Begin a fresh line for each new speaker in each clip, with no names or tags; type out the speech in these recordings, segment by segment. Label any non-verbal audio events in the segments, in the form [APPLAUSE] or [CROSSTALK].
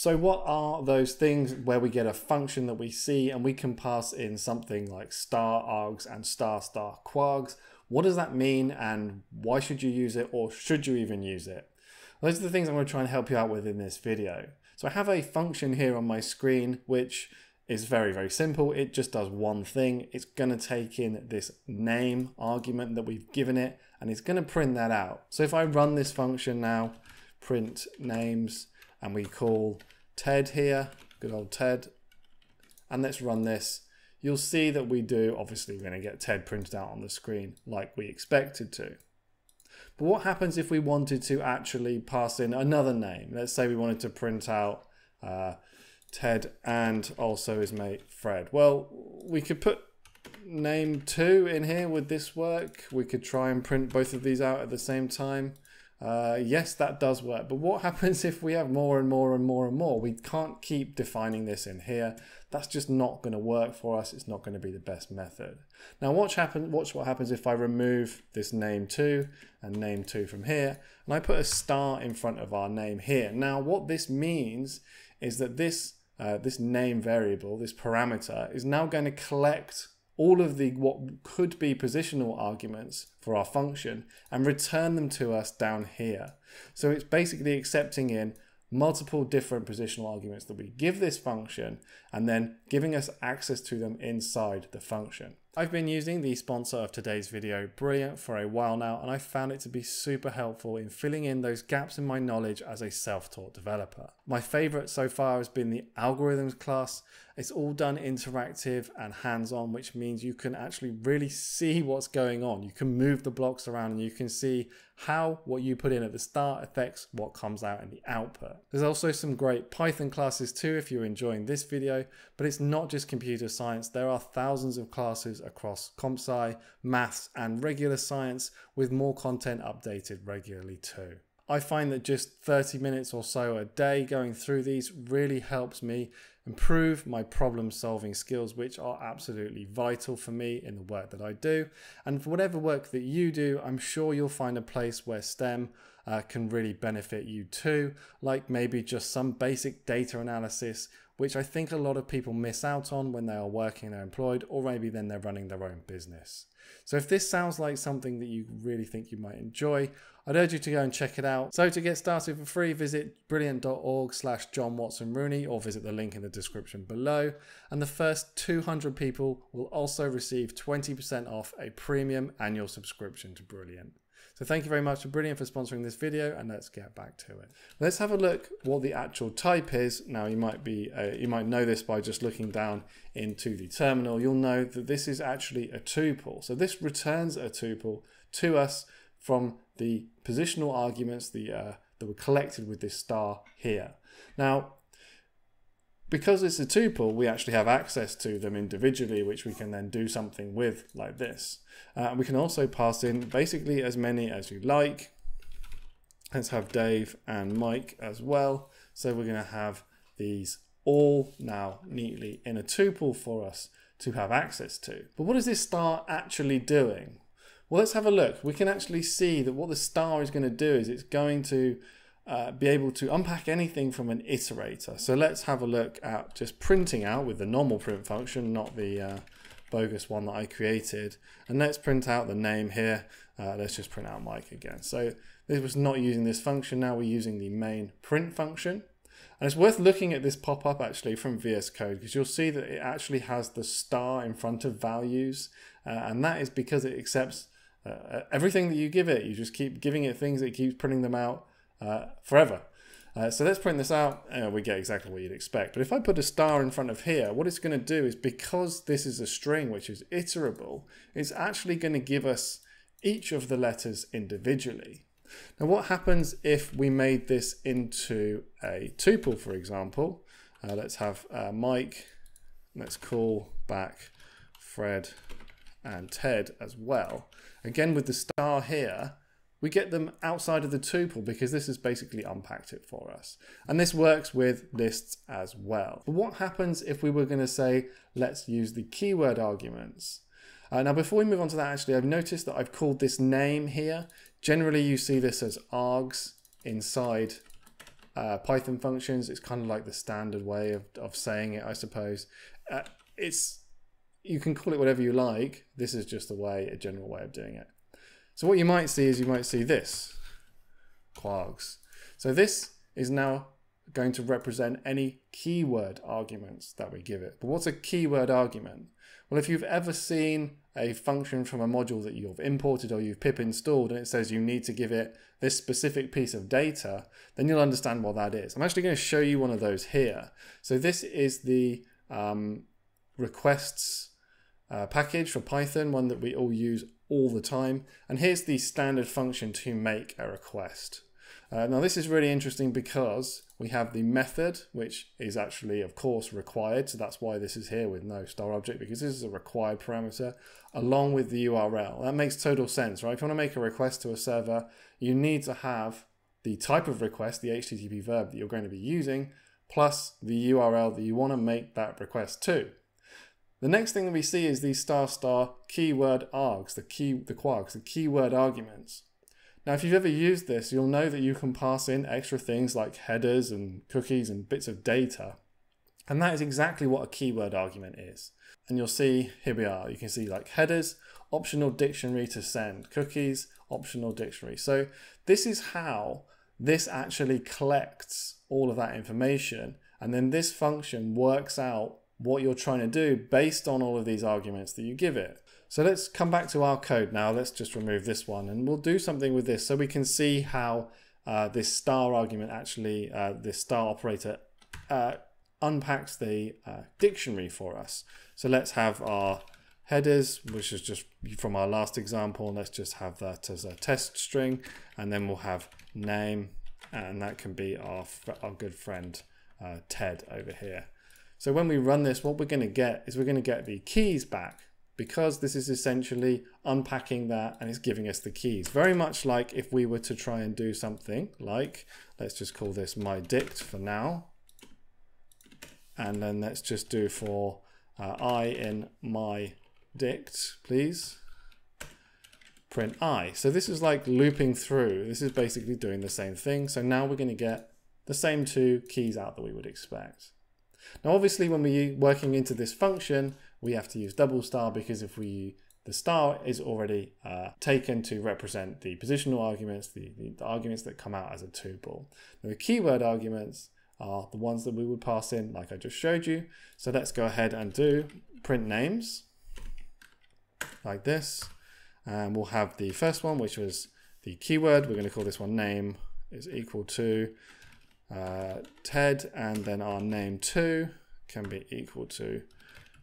So what are those things where we get a function that we see and we can pass in something like star args and star star kwargs? What does that mean and why should you use it or should you even use it? Those are the things I'm going to try and help you out with in this video. So I have a function here on my screen which is very, very simple. It just does one thing. It's going to take in this name argument that we've given it and it's going to print that out. So if I run this function now, print names, and we call Ted here, good old Ted, and let's run this, you'll see that we do, obviously we're to get Ted printed out on the screen like we expected to. But what happens if we wanted to actually pass in another name? Let's say we wanted to print out uh, Ted and also his mate Fred. Well, we could put name 2 in here. Would this work? We could try and print both of these out at the same time. Uh, yes, that does work. But what [LAUGHS] happens if we have more and more and more and more? We can't keep defining this in here. That's just not going to work for us. It's not going to be the best method. Now watch, happen, watch what happens if I remove this name 2 and name 2 from here. And I put a star in front of our name here. Now what this means is that this, uh, this name variable, this parameter, is now going to collect all of the what could be positional arguments for our function and return them to us down here. So it's basically accepting in multiple different positional arguments that we give this function and then giving us access to them inside the function. I've been using the sponsor of today's video, Brilliant, for a while now, and I found it to be super helpful in filling in those gaps in my knowledge as a self-taught developer. My favorite so far has been the algorithms class. It's all done interactive and hands-on, which means you can actually really see what's going on. You can move the blocks around and you can see how what you put in at the start affects what comes out in the output. There's also some great Python classes too if you're enjoying this video, but it's not just computer science. There are thousands of classes across comp sci, maths, and regular science, with more content updated regularly too. I find that just 30 minutes or so a day going through these really helps me improve my problem solving skills, which are absolutely vital for me in the work that I do. And for whatever work that you do, I'm sure you'll find a place where STEM uh, can really benefit you too, like maybe just some basic data analysis which I think a lot of people miss out on when they are working, they're employed, or maybe then they're running their own business. So if this sounds like something that you really think you might enjoy, I'd urge you to go and check it out. So to get started for free, visit brilliant.org slash John Watson Rooney or visit the link in the description below. And the first 200 people will also receive 20% off a premium annual subscription to Brilliant. So thank you very much to Brilliant for sponsoring this video and let's get back to it. Let's have a look what the actual type is. Now you might be uh, you might know this by just looking down into the terminal. You'll know that this is actually a tuple. So this returns a tuple to us from the positional arguments the, uh, that were collected with this star here. Now because it's a tuple, we actually have access to them individually, which we can then do something with like this. Uh, we can also pass in basically as many as you like. Let's have Dave and Mike as well. So we're going to have these all now neatly in a tuple for us to have access to. But what is this star actually doing? Well, let's have a look. We can actually see that what the star is going to do is it's going to uh, be able to unpack anything from an iterator. So let's have a look at just printing out with the normal print function, not the uh, bogus one that I created. And let's print out the name here. Uh, let's just print out Mike again. So this was not using this function. Now we're using the main print function. And it's worth looking at this pop-up actually from VS Code because you'll see that it actually has the star in front of values. Uh, and that is because it accepts uh, everything that you give it. You just keep giving it things, it keeps printing them out uh, forever. Uh, so let's print this out and we get exactly what you'd expect. But if I put a star in front of here, what it's going to do is because this is a string which is iterable, it's actually going to give us each of the letters individually. Now what happens if we made this into a tuple, for example? Uh, let's have uh, Mike, let's call back Fred and Ted as well. Again with the star here, we get them outside of the tuple because this has basically unpacked it for us. And this works with lists as well. But what happens if we were going to say, let's use the keyword arguments? Uh, now, before we move on to that, actually, I've noticed that I've called this name here. Generally, you see this as args inside uh, Python functions. It's kind of like the standard way of, of saying it, I suppose. Uh, it's you can call it whatever you like. This is just a way, a general way of doing it. So what you might see is you might see this, kwargs. So this is now going to represent any keyword arguments that we give it. But what's a keyword argument? Well, if you've ever seen a function from a module that you've imported or you've pip installed and it says you need to give it this specific piece of data, then you'll understand what that is. I'm actually going to show you one of those here. So this is the um, requests uh, package for Python, one that we all use all the time. And here's the standard function to make a request. Uh, now this is really interesting because we have the method, which is actually, of course, required. So that's why this is here with no star object, because this is a required parameter, along with the URL. That makes total sense, right? If you want to make a request to a server, you need to have the type of request, the HTTP verb that you're going to be using, plus the URL that you want to make that request to. The next thing that we see is these star star keyword args, the key the kwargs, the keyword arguments. Now, if you've ever used this, you'll know that you can pass in extra things like headers and cookies and bits of data. And that is exactly what a keyword argument is. And you'll see, here we are, you can see like headers, optional dictionary to send, cookies, optional dictionary. So this is how this actually collects all of that information. And then this function works out what you're trying to do based on all of these arguments that you give it. So let's come back to our code now. Let's just remove this one and we'll do something with this so we can see how uh, this star argument actually, uh, this star operator uh, unpacks the uh, dictionary for us. So let's have our headers, which is just from our last example. Let's just have that as a test string and then we'll have name and that can be our, our good friend uh, Ted over here. So when we run this, what we're going to get is we're going to get the keys back because this is essentially unpacking that and it's giving us the keys. Very much like if we were to try and do something like, let's just call this my dict for now. And then let's just do for uh, i in my dict, please. Print i. So this is like looping through. This is basically doing the same thing. So now we're going to get the same two keys out that we would expect. Now, obviously, when we're working into this function, we have to use double star because if we the star is already uh, taken to represent the positional arguments, the, the, the, arguments that come out as a tuple. Now, the keyword arguments are the ones that we would pass in like I just showed you. So let's go ahead and do print names like this. And we'll have the first one, which was the keyword. We're going to call this one name is equal to uh, Ted, and then our name 2 can be equal to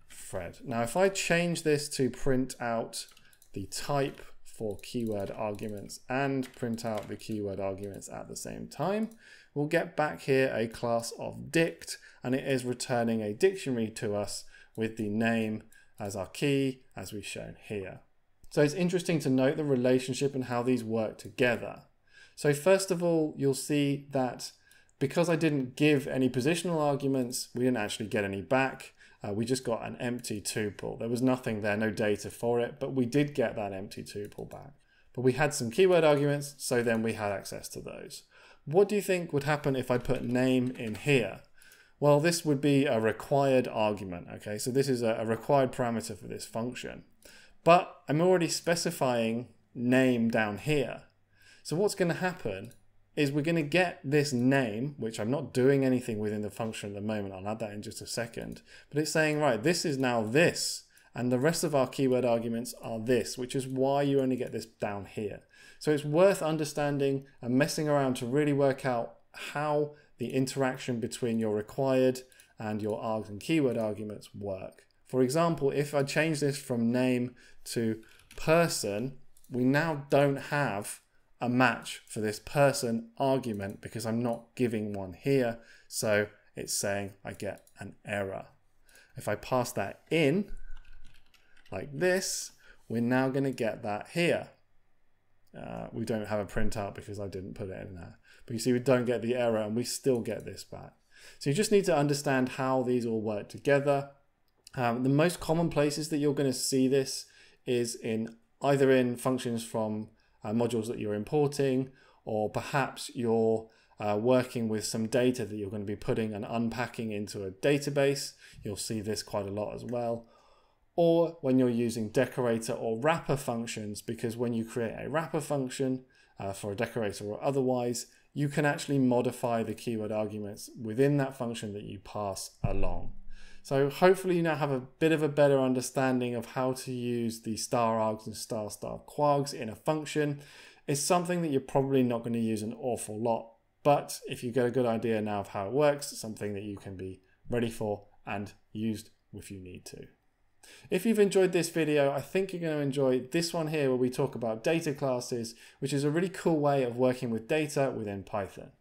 Fred. Now, if I change this to print out the type for keyword arguments and print out the keyword arguments at the same time, we'll get back here a class of dict, and it is returning a dictionary to us with the name as our key, as we've shown here. So it's interesting to note the relationship and how these work together. So first of all, you'll see that because I didn't give any positional arguments, we didn't actually get any back. Uh, we just got an empty tuple. There was nothing there, no data for it, but we did get that empty tuple back. But we had some keyword arguments, so then we had access to those. What do you think would happen if I put name in here? Well, this would be a required argument, okay? So this is a, a required parameter for this function. But I'm already specifying name down here. So what's going to happen is we're going to get this name, which I'm not doing anything within the function at the moment. I'll add that in just a second. But it's saying, right, this is now this. And the rest of our keyword arguments are this, which is why you only get this down here. So it's worth understanding and messing around to really work out how the interaction between your required and your args and keyword arguments work. For example, if I change this from name to person, we now don't have a match for this person argument because I'm not giving one here. So it's saying I get an error. If I pass that in like this, we're now going to get that here. Uh, we don't have a printout because I didn't put it in there. But you see, we don't get the error and we still get this back. So you just need to understand how these all work together. Um, the most common places that you're going to see this is in either in functions from uh, modules that you're importing, or perhaps you're uh, working with some data that you're going to be putting and unpacking into a database. You'll see this quite a lot as well. Or when you're using decorator or wrapper functions, because when you create a wrapper function uh, for a decorator or otherwise, you can actually modify the keyword arguments within that function that you pass along. So hopefully you now have a bit of a better understanding of how to use the star args and star star kwargs in a function. It's something that you're probably not going to use an awful lot, but if you get a good idea now of how it works, it's something that you can be ready for and used if you need to. If you've enjoyed this video, I think you're going to enjoy this one here where we talk about data classes, which is a really cool way of working with data within Python.